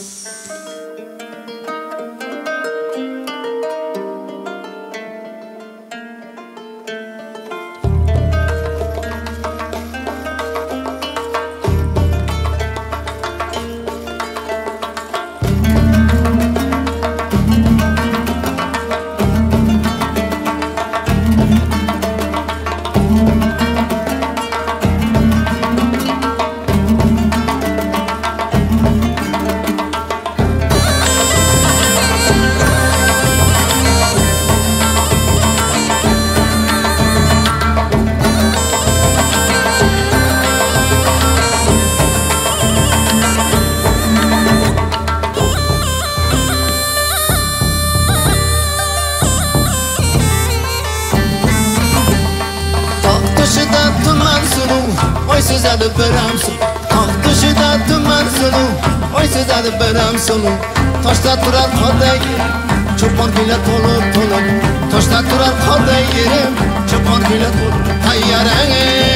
Música oy so'zadi biram suv tog' tushida tuman suluv oy so'zadi biram suluv toshda turar qoday cho'pon kuylar to'lib to'lib toshda turar qoday yerim. Cho'pon kuylar to'lib tayyorang Sırpızgamlı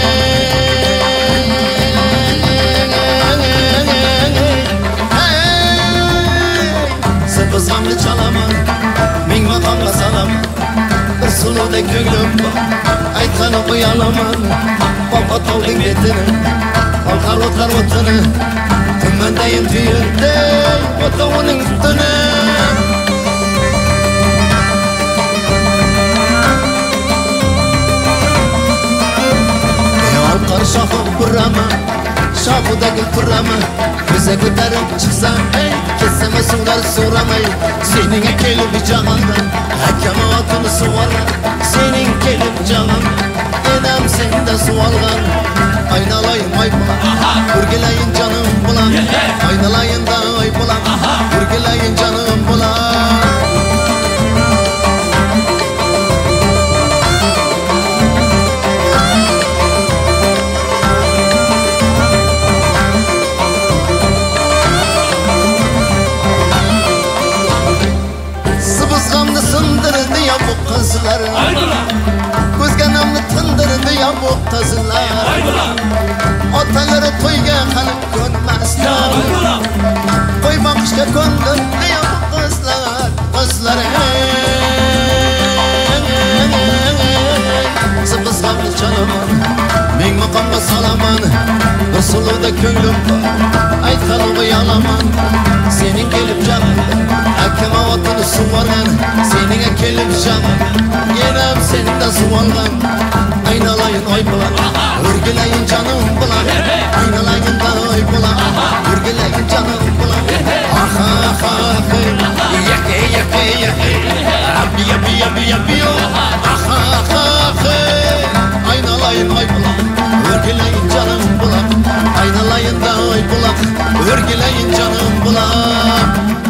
yog'dek ko'nglim bor aytgan o'qi olaman oqa tovning betini ol qalotlar o'tini tumandayin tuyildi o'tovining tutini olqar shohi buraman shohida gul turaman ko'za ko'tarib chiqsam ey kessama suvlar so'ramay seninga kelib jahondan hakama otini sug'orar Enam senda suvalgan Aynalayın ay bulan Urgilayin canım bulan Aynalayın da ay bulan Urgilayin canım bulan Sıvızgamlı sındırdı ya bu kızlar Ko'zganamni to'y boqishga ko'ndirdi ya bu qizlar qizlar sibizg'amni chalaman ming maqomga solaman bir suluvda ko'nglim bor aytgani uyalaman sening kelib jamida akama otini suvargan seninga kelib jamida yenam senda suvalgan aynalayın oy bulan Örgüleyin canım bulan